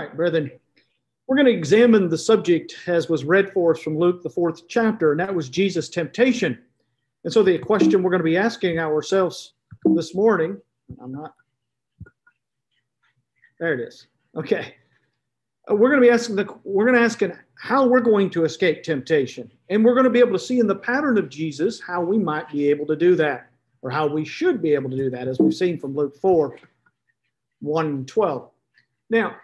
Right, brethren, we're going to examine the subject as was read for us from Luke, the fourth chapter, and that was Jesus' temptation. And so the question we're going to be asking ourselves this morning, I'm not, there it is. Okay. Uh, we're going to be asking the, we're going to ask how we're going to escape temptation. And we're going to be able to see in the pattern of Jesus how we might be able to do that, or how we should be able to do that, as we've seen from Luke 4, 1 and 12. Now,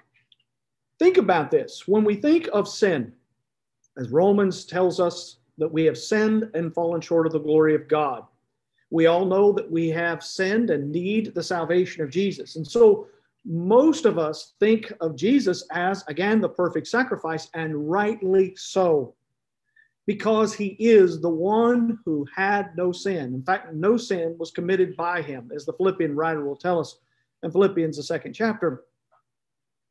Think about this. When we think of sin, as Romans tells us that we have sinned and fallen short of the glory of God, we all know that we have sinned and need the salvation of Jesus. And so most of us think of Jesus as, again, the perfect sacrifice, and rightly so, because he is the one who had no sin. In fact, no sin was committed by him, as the Philippian writer will tell us in Philippians, the second chapter.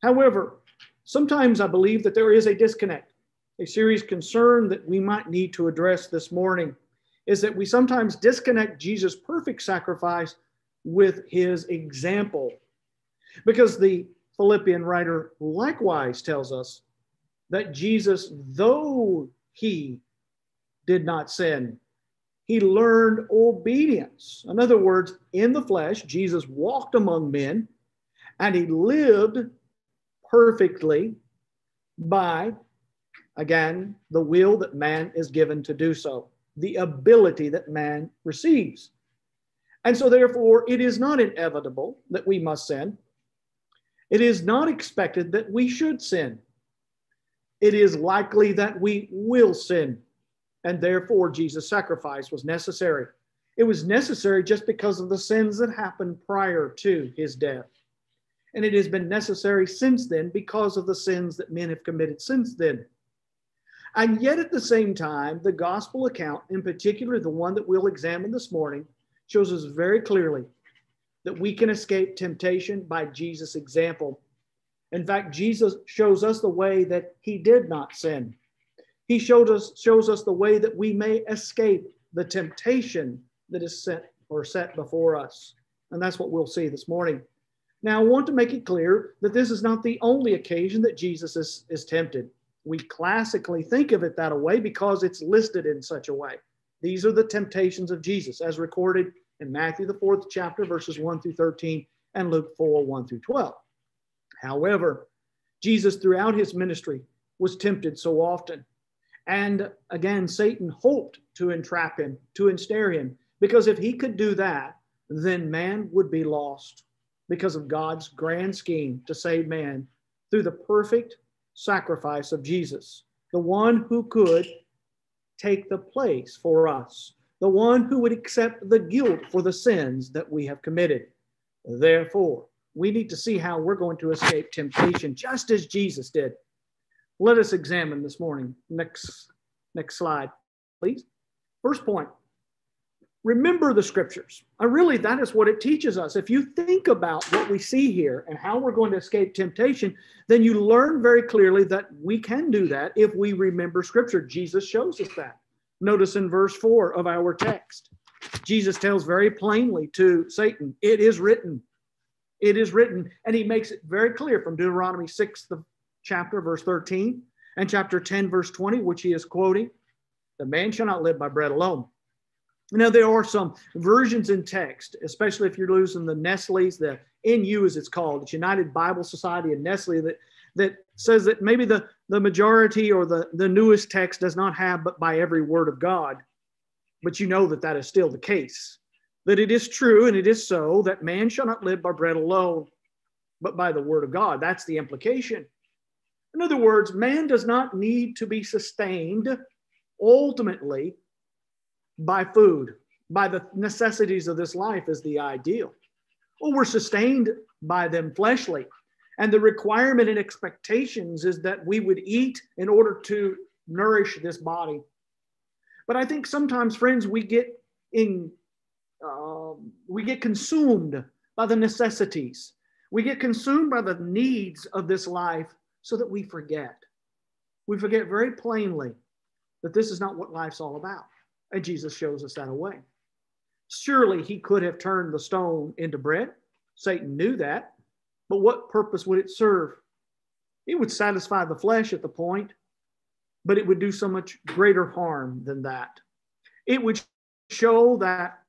However, Sometimes I believe that there is a disconnect. A serious concern that we might need to address this morning is that we sometimes disconnect Jesus' perfect sacrifice with his example. Because the Philippian writer likewise tells us that Jesus, though he did not sin, he learned obedience. In other words, in the flesh, Jesus walked among men and he lived perfectly by, again, the will that man is given to do so, the ability that man receives. And so, therefore, it is not inevitable that we must sin. It is not expected that we should sin. It is likely that we will sin. And therefore, Jesus' sacrifice was necessary. It was necessary just because of the sins that happened prior to his death and it has been necessary since then because of the sins that men have committed since then. And yet, at the same time, the gospel account, in particular the one that we'll examine this morning, shows us very clearly that we can escape temptation by Jesus' example. In fact, Jesus shows us the way that he did not sin. He showed us, shows us the way that we may escape the temptation that is set or set before us. And that's what we'll see this morning. Now, I want to make it clear that this is not the only occasion that Jesus is, is tempted. We classically think of it that way because it's listed in such a way. These are the temptations of Jesus as recorded in Matthew, the fourth chapter, verses 1 through 13, and Luke 4, 1 through 12. However, Jesus, throughout his ministry, was tempted so often. And again, Satan hoped to entrap him, to ensnare him, because if he could do that, then man would be lost because of God's grand scheme to save man through the perfect sacrifice of Jesus, the one who could take the place for us, the one who would accept the guilt for the sins that we have committed. Therefore, we need to see how we're going to escape temptation just as Jesus did. Let us examine this morning. Next, next slide, please. First point remember the scriptures. I really, that is what it teaches us. If you think about what we see here and how we're going to escape temptation, then you learn very clearly that we can do that if we remember scripture. Jesus shows us that. Notice in verse 4 of our text, Jesus tells very plainly to Satan, It is written. It is written. And he makes it very clear from Deuteronomy 6, the chapter, verse 13, and chapter 10, verse 20, which he is quoting The man shall not live by bread alone now, there are some versions in text, especially if you're losing the Nestle's, the NU as it's called, it's United Bible Society and Nestle, that, that says that maybe the, the majority or the, the newest text does not have but by every word of God. But you know that that is still the case. That it is true and it is so that man shall not live by bread alone, but by the word of God. That's the implication. In other words, man does not need to be sustained ultimately by food, by the necessities of this life is the ideal. Well, we're sustained by them fleshly. And the requirement and expectations is that we would eat in order to nourish this body. But I think sometimes, friends, we get in, uh, we get consumed by the necessities. We get consumed by the needs of this life so that we forget. We forget very plainly that this is not what life's all about. And Jesus shows us that away. Surely he could have turned the stone into bread. Satan knew that. But what purpose would it serve? It would satisfy the flesh at the point, but it would do so much greater harm than that. It would show that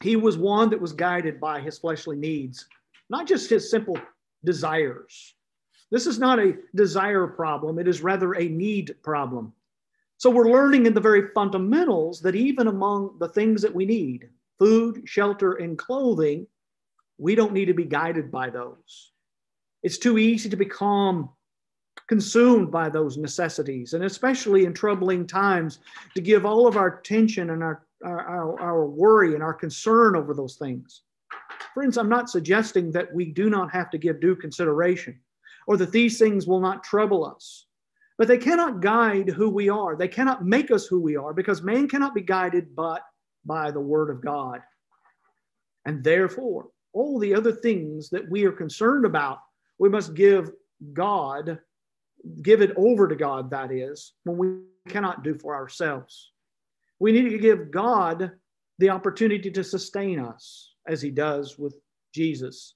he was one that was guided by his fleshly needs, not just his simple desires. This is not a desire problem, it is rather a need problem. So we're learning in the very fundamentals that even among the things that we need food, shelter, and clothing we don't need to be guided by those. It's too easy to become consumed by those necessities, and especially in troubling times, to give all of our attention and our, our, our worry and our concern over those things. Friends, I'm not suggesting that we do not have to give due consideration or that these things will not trouble us. But they cannot guide who we are. They cannot make us who we are because man cannot be guided but by the word of God. And therefore, all the other things that we are concerned about, we must give God, give it over to God, that is, when we cannot do for ourselves. We need to give God the opportunity to sustain us as he does with Jesus.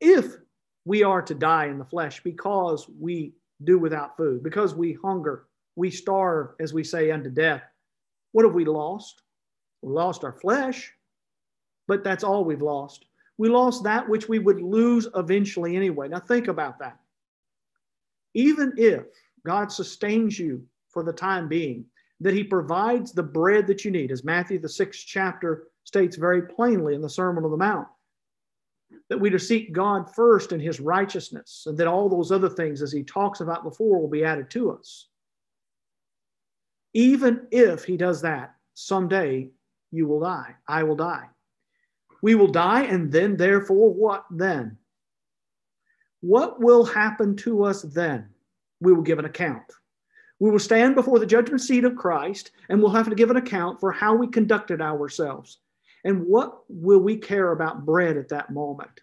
If we are to die in the flesh because we do without food, because we hunger, we starve, as we say, unto death, what have we lost? We lost our flesh, but that's all we've lost we lost that which we would lose eventually anyway. Now, think about that. Even if God sustains you for the time being, that He provides the bread that you need, as Matthew, the sixth chapter, states very plainly in the Sermon on the Mount, that we to seek God first in His righteousness, and that all those other things, as He talks about before, will be added to us. Even if He does that, someday you will die. I will die. We will die, and then, therefore, what then? What will happen to us then? We will give an account. We will stand before the judgment seat of Christ, and we'll have to give an account for how we conducted ourselves. And what will we care about bread at that moment?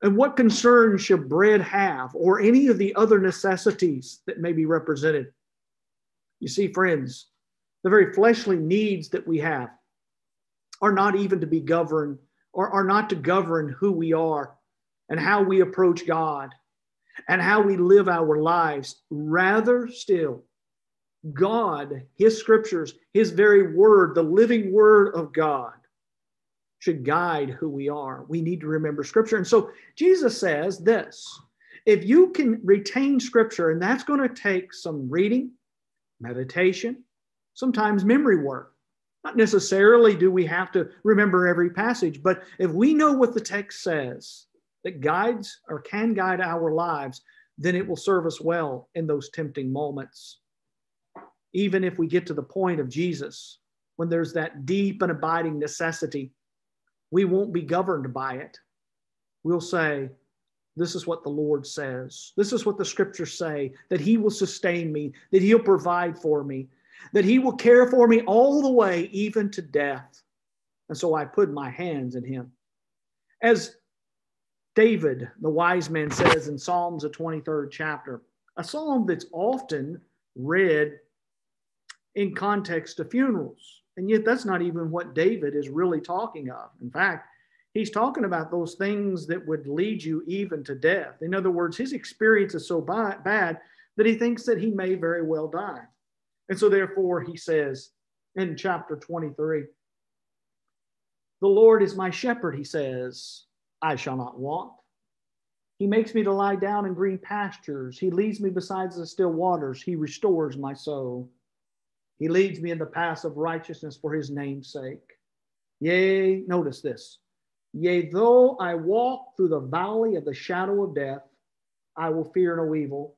And what concern should bread have, or any of the other necessities that may be represented? You see, friends, the very fleshly needs that we have are not even to be governed or are not to govern who we are and how we approach God and how we live our lives. Rather, still, God, His scriptures, His very word, the living word of God, should guide who we are. We need to remember scripture. And so Jesus says this if you can retain scripture, and that's going to take some reading, meditation, sometimes memory work. Not necessarily do we have to remember every passage, but if we know what the text says that guides or can guide our lives, then it will serve us well in those tempting moments. Even if we get to the point of Jesus, when there's that deep and abiding necessity, we won't be governed by it. We'll say, This is what the Lord says. This is what the scriptures say that He will sustain me, that He'll provide for me, that he will care for me all the way, even to death. And so I put my hands in him. As David, the wise man, says in Psalms, the 23rd chapter, a psalm that's often read in context of funerals. And yet, that's not even what David is really talking of. In fact, he's talking about those things that would lead you even to death. In other words, his experience is so bad that he thinks that he may very well die. And so, therefore, he says in chapter 23 The Lord is my shepherd, he says, I shall not want. He makes me to lie down in green pastures. He leads me beside the still waters. He restores my soul. He leads me in the paths of righteousness for his name's sake. Yea, notice this. Yea, though I walk through the valley of the shadow of death, I will fear no evil.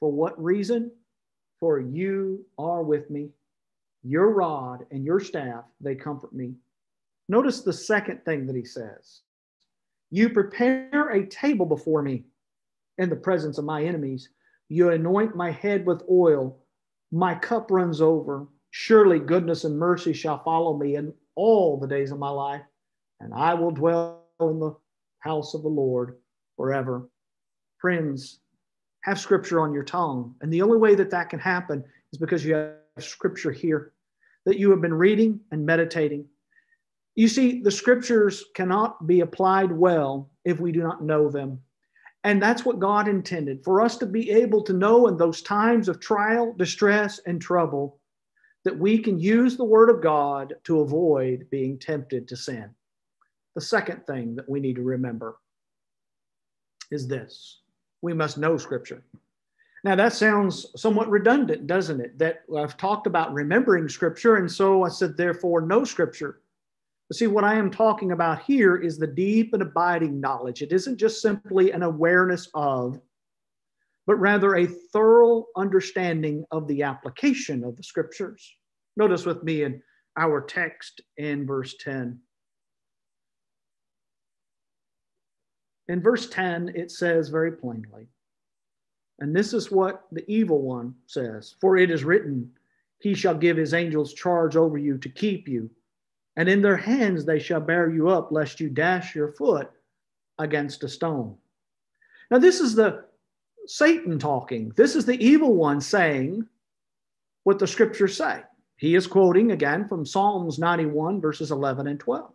For what reason? for you are with me. Your rod and your staff, they comfort me. Notice the second thing that he says You prepare a table before me in the presence of my enemies. You anoint my head with oil. My cup runs over. Surely goodness and mercy shall follow me in all the days of my life, and I will dwell in the house of the Lord forever. Friends, have scripture on your tongue. And the only way that that can happen is because you have scripture here that you have been reading and meditating. You see, the scriptures cannot be applied well if we do not know them. And that's what God intended for us to be able to know in those times of trial, distress, and trouble that we can use the Word of God to avoid being tempted to sin. The second thing that we need to remember is this we must know Scripture. Now, that sounds somewhat redundant, doesn't it? That I've talked about remembering Scripture, and so I said, therefore, know Scripture. But see, what I am talking about here is the deep and abiding knowledge. It isn't just simply an awareness of, but rather a thorough understanding of the application of the Scriptures. Notice with me in our text in verse 10. In verse 10, it says very plainly, and this is what the evil one says For it is written, He shall give his angels charge over you to keep you, and in their hands they shall bear you up, lest you dash your foot against a stone. Now, this is the Satan talking. This is the evil one saying what the scriptures say. He is quoting again from Psalms 91, verses 11 and 12.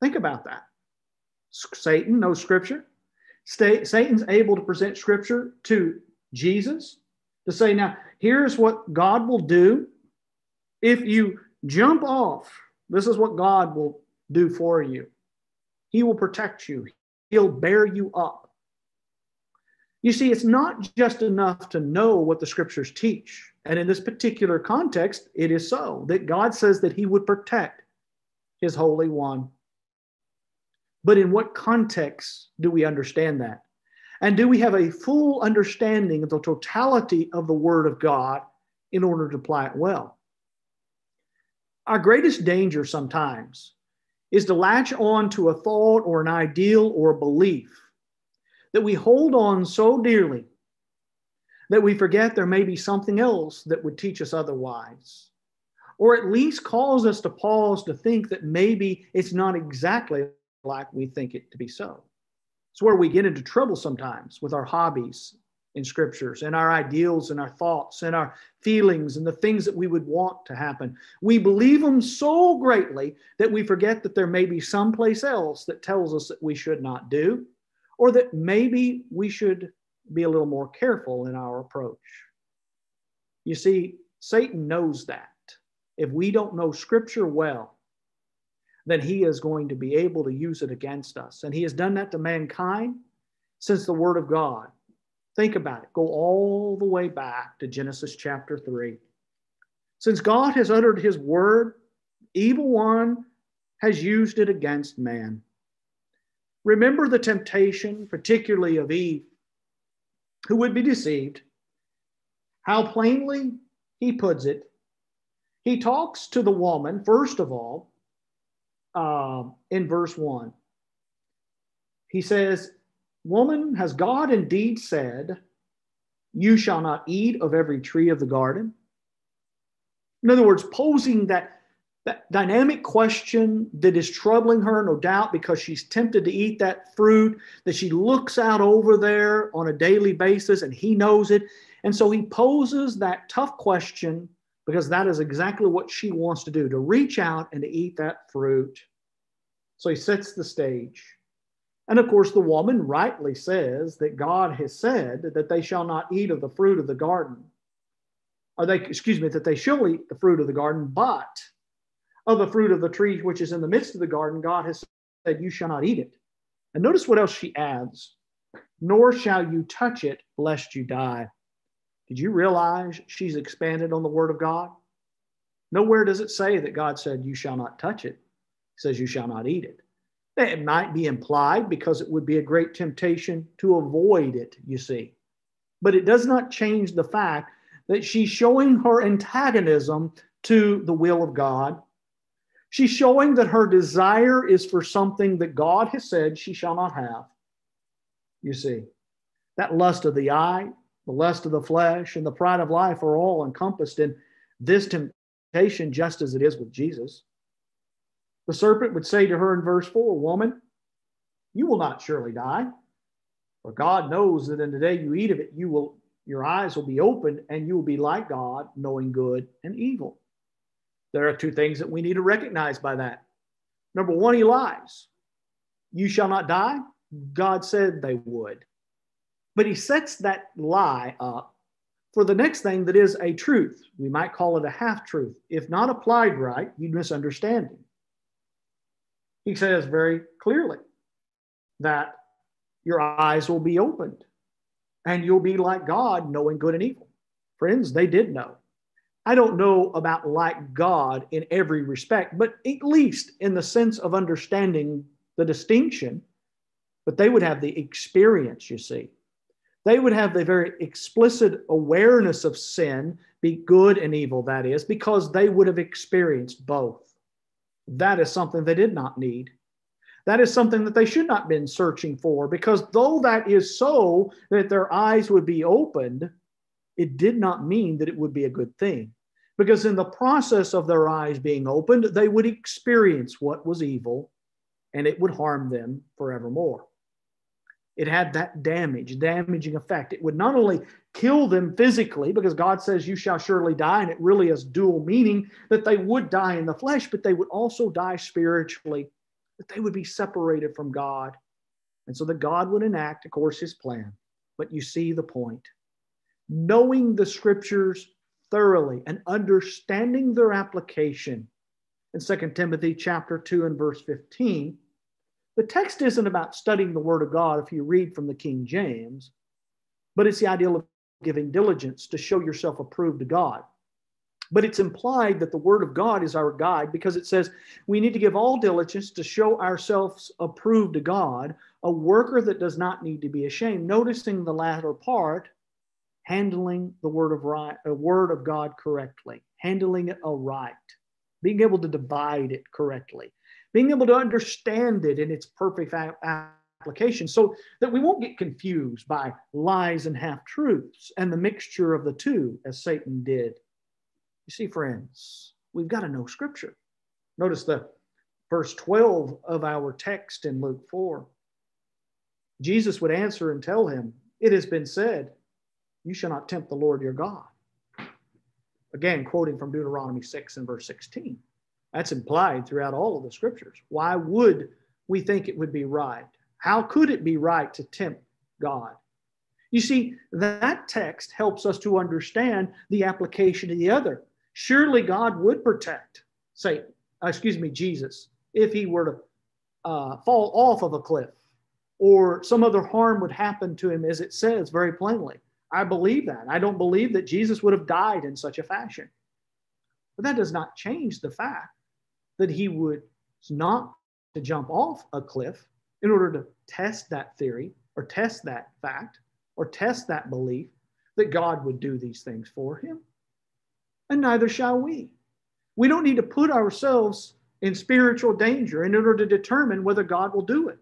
Think about that. Satan knows scripture. Satan's able to present scripture to Jesus to say, now, here's what God will do if you jump off. This is what God will do for you. He will protect you, He'll bear you up. You see, it's not just enough to know what the scriptures teach. And in this particular context, it is so that God says that He would protect His Holy One. But in what context do we understand that? And do we have a full understanding of the totality of the Word of God in order to apply it well? Our greatest danger sometimes is to latch on to a thought or an ideal or a belief that we hold on so dearly that we forget there may be something else that would teach us otherwise, or at least cause us to pause to think that maybe it's not exactly like we think it to be so. It's where we get into trouble sometimes with our hobbies in scriptures and our ideals and our thoughts and our feelings and the things that we would want to happen. We believe them so greatly that we forget that there may be someplace else that tells us that we should not do, or that maybe we should be a little more careful in our approach. You see, Satan knows that. If we don't know scripture well, then he is going to be able to use it against us. And he has done that to mankind since the Word of God. Think about it. Go all the way back to Genesis chapter 3. Since God has uttered his word, evil one has used it against man. Remember the temptation, particularly of Eve, who would be deceived. How plainly he puts it. He talks to the woman, first of all, uh, in verse 1. He says, Woman, has God indeed said, You shall not eat of every tree of the garden? In other words, posing that, that dynamic question that is troubling her, no doubt, because she's tempted to eat that fruit that she looks out over there on a daily basis and he knows it. And so he poses that tough question because that is exactly what she wants to do to reach out and to eat that fruit. So he sets the stage. And of course, the woman rightly says that God has said that they shall not eat of the fruit of the garden. Or they, excuse me, that they shall eat the fruit of the garden, but of the fruit of the tree which is in the midst of the garden, God has said, You shall not eat it. And notice what else she adds Nor shall you touch it, lest you die. Did you realize she's expanded on the word of God? Nowhere does it say that God said, You shall not touch it. It says, You shall not eat it. It might be implied because it would be a great temptation to avoid it, you see. But it does not change the fact that she's showing her antagonism to the will of God. She's showing that her desire is for something that God has said she shall not have. You see, that lust of the eye, the lust of the flesh, and the pride of life are all encompassed in this temptation, just as it is with Jesus. The serpent would say to her in verse 4 Woman, you will not surely die. For God knows that in the day you eat of it, you will your eyes will be opened and you will be like God, knowing good and evil. There are two things that we need to recognize by that. Number one, he lies. You shall not die. God said they would. But he sets that lie up for the next thing that is a truth. We might call it a half truth. If not applied right, you'd misunderstand him. He says very clearly that your eyes will be opened and you'll be like God, knowing good and evil. Friends, they did know. I don't know about like God in every respect, but at least in the sense of understanding the distinction, but they would have the experience, you see. They would have the very explicit awareness of sin, be good and evil, that is, because they would have experienced both. That is something they did not need. That is something that they should not have been searching for, because though that is so that their eyes would be opened, it did not mean that it would be a good thing. Because in the process of their eyes being opened, they would experience what was evil and it would harm them forevermore it had that damage, damaging effect. It would not only kill them physically, because God says, You shall surely die, and it really has dual meaning that they would die in the flesh, but they would also die spiritually, that they would be separated from God. And so that God would enact, of course, his plan. But you see the point. Knowing the scriptures thoroughly and understanding their application. In 2 Timothy chapter 2 and verse 15, the text isn't about studying the Word of God if you read from the King James, but it's the ideal of giving diligence to show yourself approved to God. But it's implied that the Word of God is our guide because it says we need to give all diligence to show ourselves approved to God, a worker that does not need to be ashamed. Noticing the latter part, handling the Word of right, a Word of God correctly, handling it aright, being able to divide it correctly being able to understand it in its perfect application so that we won't get confused by lies and half truths and the mixture of the two as Satan did. You see, friends, we've got to know Scripture. Notice the verse 12 of our text in Luke 4. Jesus would answer and tell him, It has been said, You shall not tempt the Lord your God. Again, quoting from Deuteronomy 6 and verse 16. That's implied throughout all of the scriptures. Why would we think it would be right? How could it be right to tempt God? You see, that text helps us to understand the application of the other. Surely God would protect, say, uh, excuse me, Jesus, if he were to uh, fall off of a cliff or some other harm would happen to him, as it says very plainly. I believe that. I don't believe that Jesus would have died in such a fashion. But that does not change the fact that he would not to jump off a cliff in order to test that theory or test that fact or test that belief that God would do these things for him. And neither shall we. We don't need to put ourselves in spiritual danger in order to determine whether God will do it.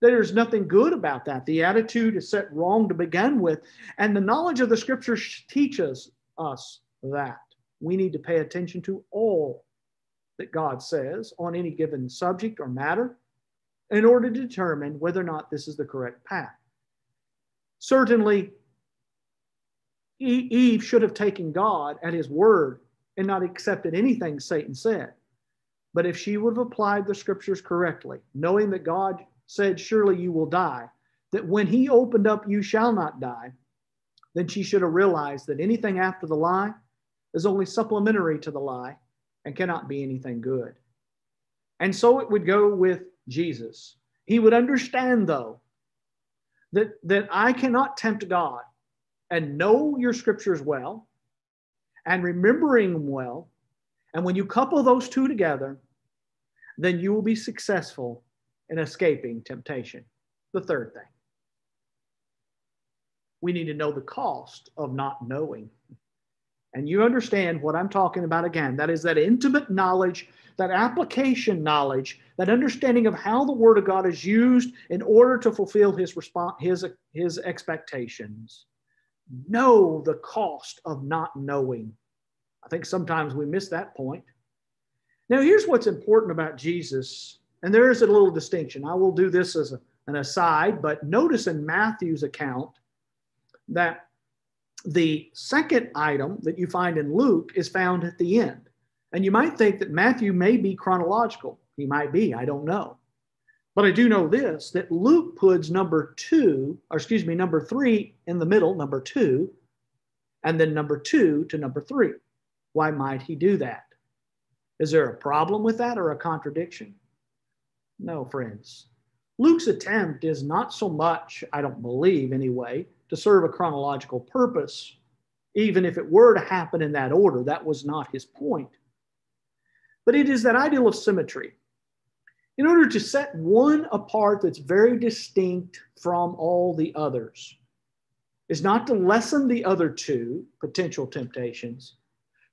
There's nothing good about that. The attitude is set wrong to begin with. And the knowledge of the scriptures teaches us that. We need to pay attention to all that God says on any given subject or matter in order to determine whether or not this is the correct path. Certainly, Eve should have taken God at his word and not accepted anything Satan said. But if she would have applied the scriptures correctly, knowing that God said, Surely you will die, that when he opened up, you shall not die, then she should have realized that anything after the lie is only supplementary to the lie and cannot be anything good. And so it would go with Jesus. He would understand, though, that, that I cannot tempt God and know your scriptures well and remembering them well. And when you couple those two together, then you will be successful in escaping temptation. The third thing, we need to know the cost of not knowing and you understand what I'm talking about again. That is that intimate knowledge, that application knowledge, that understanding of how the Word of God is used in order to fulfill His response, His His expectations. Know the cost of not knowing. I think sometimes we miss that point. Now, here's what's important about Jesus, and there is a little distinction. I will do this as a, an aside, but notice in Matthew's account that the second item that you find in Luke is found at the end. And you might think that Matthew may be chronological. He might be, I don't know. But I do know this that Luke puts number two, or excuse me, number three in the middle, number two, and then number two to number three. Why might he do that? Is there a problem with that or a contradiction? No, friends. Luke's attempt is not so much, I don't believe anyway, to serve a chronological purpose. Even if it were to happen in that order, that was not his point. But it is that ideal of symmetry. In order to set one apart that's very distinct from all the others, is not to lessen the other two potential temptations,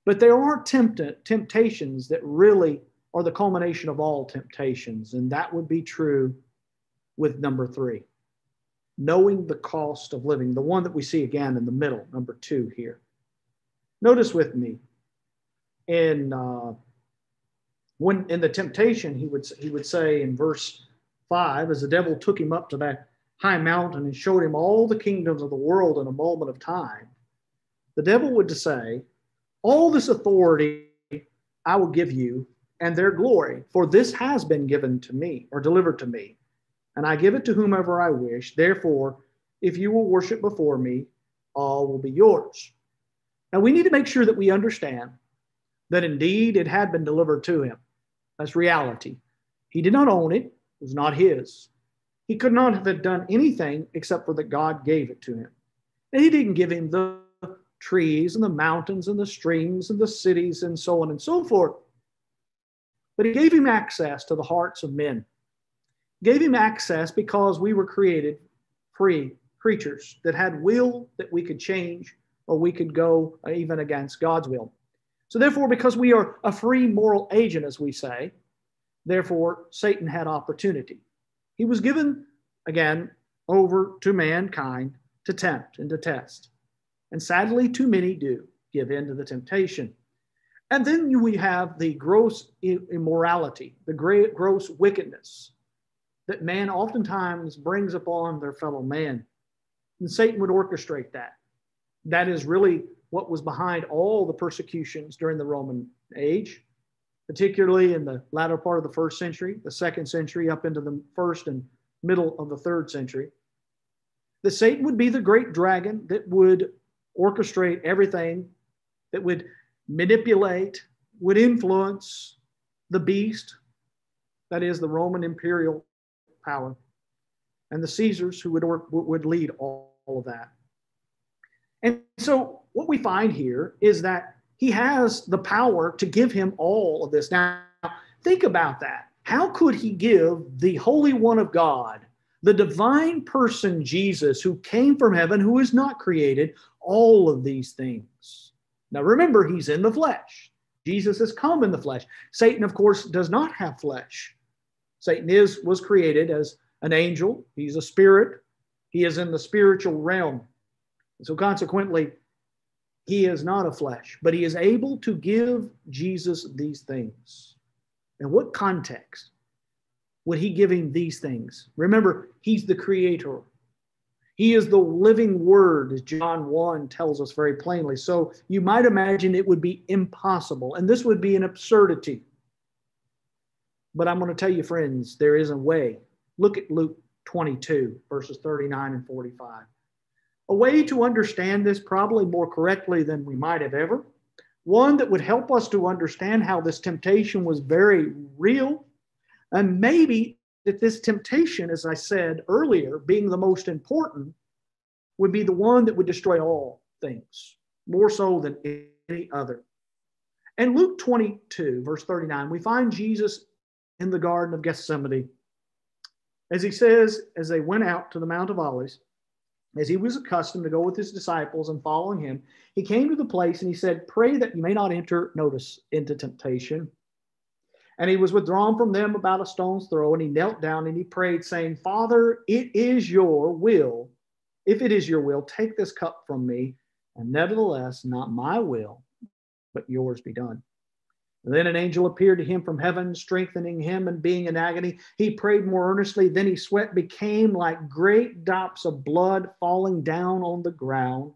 but there are tempt- temptations that really are the culmination of all temptations. And that would be true with number three knowing the cost of living, the one that we see again in the middle, number two here. Notice with me in uh, when in the temptation, he would he would say in verse five, as the devil took him up to that high mountain and showed him all the kingdoms of the world in a moment of time, the devil would say, All this authority I will give you and their glory, for this has been given to me or delivered to me, and I give it to whomever I wish. Therefore, if you will worship before me, all will be yours. Now, we need to make sure that we understand that indeed it had been delivered to him. That's reality. He did not own it, it was not his. He could not have done anything except for that God gave it to him. And he didn't give him the trees and the mountains and the streams and the cities and so on and so forth. But he gave him access to the hearts of men. Gave him access because we were created free creatures that had will that we could change or we could go uh, even against God's will. So, therefore, because we are a free moral agent, as we say, therefore Satan had opportunity. He was given, again, over to mankind to tempt and to test. And sadly, too many do give in to the temptation. And then we have the gross immorality, the great, gross wickedness that man oftentimes brings upon their fellow man. And Satan would orchestrate that. That is really what was behind all the persecutions during the Roman age, particularly in the latter part of the first century, the second century, up into the first and middle of the third century. That Satan would be the great dragon that would orchestrate everything, that would manipulate, would influence the beast, that is the Roman imperial power, and the Caesars who would, would lead all, all of that. And so what we find here is that he has the power to give him all of this. Now, think about that. How could he give the Holy One of God, the divine person Jesus, who came from heaven, who is not created, all of these things? Now, remember, he's in the flesh. Jesus has come in the flesh. Satan, of course, does not have flesh. Satan is was created as an angel. He's a spirit. He is in the spiritual realm. So consequently, he is not a flesh, but he is able to give Jesus these things. In what context would he give him these things? Remember, he's the creator. He is the living word, as John 1 tells us very plainly. So you might imagine it would be impossible, and this would be an absurdity. But I'm going to tell you, friends, there is a way. Look at Luke 22, verses 39 and 45. A way to understand this probably more correctly than we might have ever. One that would help us to understand how this temptation was very real. And maybe that this temptation, as I said earlier, being the most important, would be the one that would destroy all things, more so than any other. In Luke 22, verse 39, we find Jesus in the Garden of Gethsemane. As he says, as they went out to the Mount of Olives, as he was accustomed to go with his disciples and following him, he came to the place and he said, Pray that you may not enter, notice, into temptation. And he was withdrawn from them about a stone's throw, and he knelt down and he prayed, saying, Father, it is your will. If it is your will, take this cup from me, and nevertheless, not my will, but yours be done. Then an angel appeared to him from heaven, strengthening him and being in agony. He prayed more earnestly. Then his sweat became like great drops of blood falling down on the ground.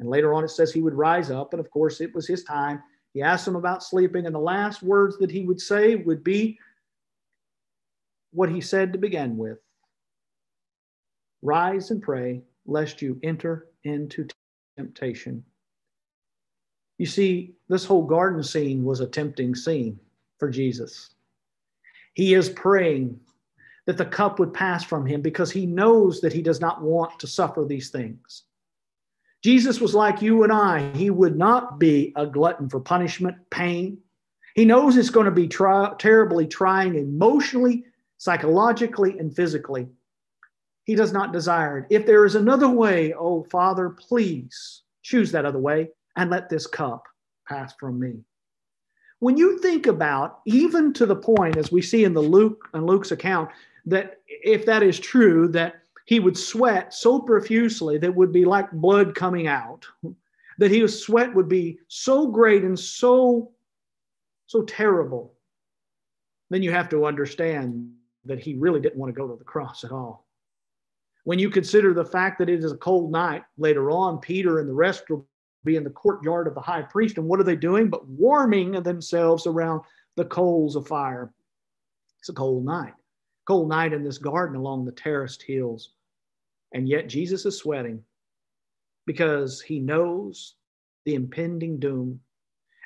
And later on, it says he would rise up. And of course, it was his time. He asked him about sleeping. And the last words that he would say would be, what he said to begin with Rise and pray, lest you enter into temptation. You see, this whole garden scene was a tempting scene for Jesus. He is praying that the cup would pass from him because he knows that he does not want to suffer these things. Jesus was like you and I. He would not be a glutton for punishment, pain. He knows it's going to be terribly trying emotionally, psychologically, and physically. He does not desire it. If there is another way, oh Father, please choose that other way and let this cup pass from me. When you think about, even to the point, as we see in the Luke and Luke's account, that if that is true, that he would sweat so profusely that would be like blood coming out, that his sweat would be so great and so so terrible, then you have to understand that he really didn't want to go to the cross at all. When you consider the fact that it is a cold night later on, Peter and the rest will be in the courtyard of the high priest. And what are they doing? But warming themselves around the coals of fire. It's a cold night. Cold night in this garden along the terraced hills. And yet Jesus is sweating because he knows the impending doom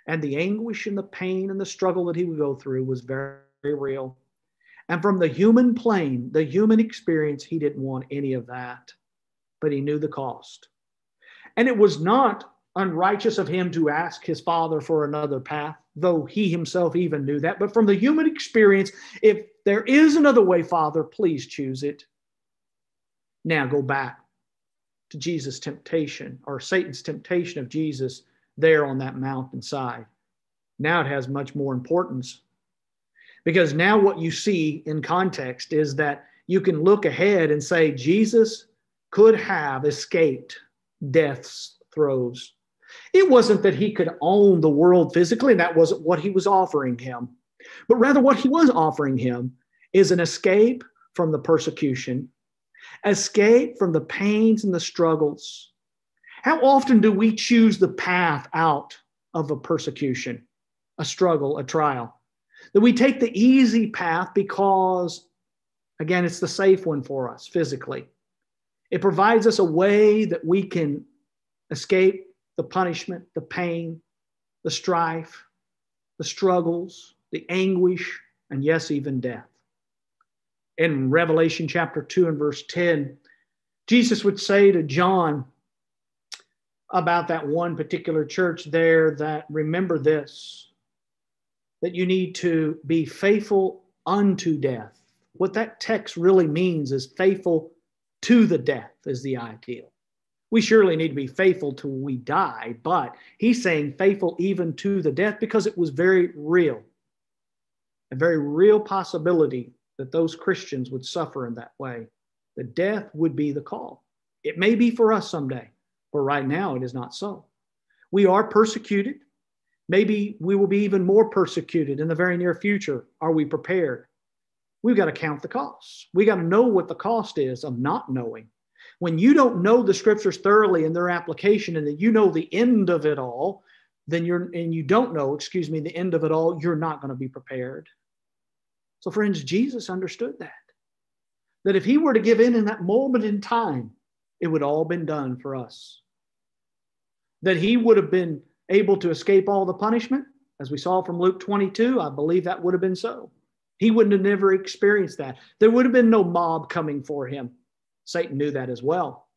and the anguish and the pain and the struggle that he would go through was very, very real. And from the human plane, the human experience, he didn't want any of that, but he knew the cost. And it was not unrighteous of him to ask his father for another path, though he himself even knew that. But from the human experience, if there is another way, Father, please choose it. Now go back to Jesus' temptation or Satan's temptation of Jesus there on that mountainside. Now it has much more importance because now what you see in context is that you can look ahead and say Jesus could have escaped death's throes. It wasn't that he could own the world physically, and that wasn't what he was offering him. But rather, what he was offering him is an escape from the persecution, escape from the pains and the struggles. How often do we choose the path out of a persecution, a struggle, a trial? That we take the easy path because, again, it's the safe one for us physically. It provides us a way that we can escape the punishment, the pain, the strife, the struggles, the anguish, and yes, even death. In Revelation chapter 2 and verse 10, Jesus would say to John about that one particular church there that remember this that you need to be faithful unto death. What that text really means is faithful to the death, is the ideal. We surely need to be faithful till we die, but he's saying faithful even to the death because it was very real, a very real possibility that those Christians would suffer in that way. The death would be the call. It may be for us someday, but right now it is not so. We are persecuted. Maybe we will be even more persecuted in the very near future. Are we prepared? We've got to count the costs. We've got to know what the cost is of not knowing. When you don't know the scriptures thoroughly in their application and that you know the end of it all, then you're, and you don't know, excuse me, the end of it all, you're not going to be prepared. So, friends, Jesus understood that. That if he were to give in in that moment in time, it would all been done for us. That he would have been able to escape all the punishment, as we saw from Luke 22, I believe that would have been so. He wouldn't have never experienced that. There would have been no mob coming for him. Satan knew that as well.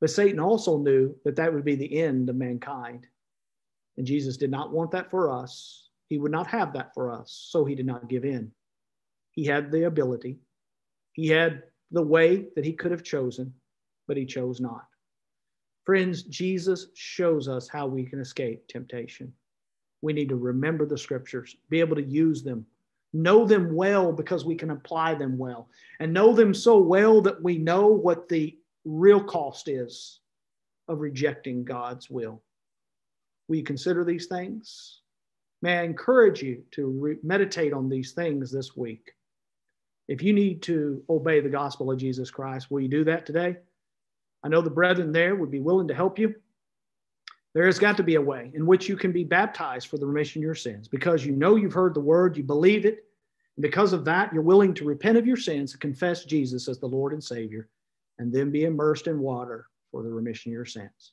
But Satan also knew that that would be the end of mankind. And Jesus did not want that for us. He would not have that for us. So he did not give in. He had the ability, he had the way that he could have chosen, but he chose not. Friends, Jesus shows us how we can escape temptation. We need to remember the scriptures, be able to use them, know them well because we can apply them well, and know them so well that we know what the real cost is of rejecting God's will. Will you consider these things? May I encourage you to re- meditate on these things this week. If you need to obey the gospel of Jesus Christ, will you do that today? I know the brethren there would be willing to help you. There has got to be a way in which you can be baptized for the remission of your sins because you know you've heard the word, you believe it, and because of that, you're willing to repent of your sins confess Jesus as the Lord and Savior, and then be immersed in water for the remission of your sins.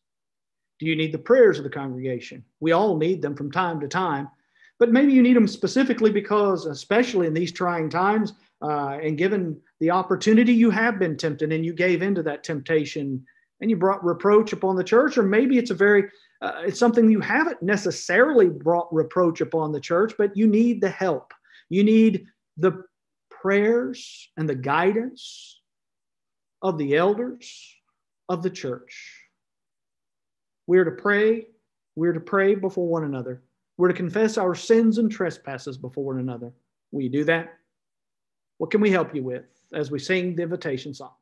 Do you need the prayers of the congregation? We all need them from time to time, but maybe you need them specifically because, especially in these trying times, uh, and given the opportunity, you have been tempted and you gave into that temptation and you brought reproach upon the church, or maybe it's a very uh, it's something you haven't necessarily brought reproach upon the church, but you need the help. You need the prayers and the guidance of the elders of the church. We're to pray. We're to pray before one another. We're to confess our sins and trespasses before one another. Will you do that? What can we help you with as we sing the invitation song?